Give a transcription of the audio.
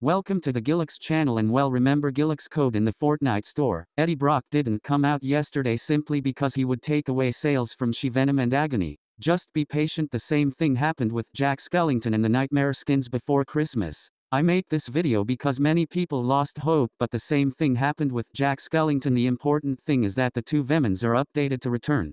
Welcome to the Guillex channel and well remember Guillex code in the Fortnite store. Eddie Brock didn't come out yesterday simply because he would take away sales from She Venom and Agony. Just be patient the same thing happened with Jack Skellington and the Nightmare skins before Christmas. I make this video because many people lost hope but the same thing happened with Jack Skellington the important thing is that the two Venom's are updated to return.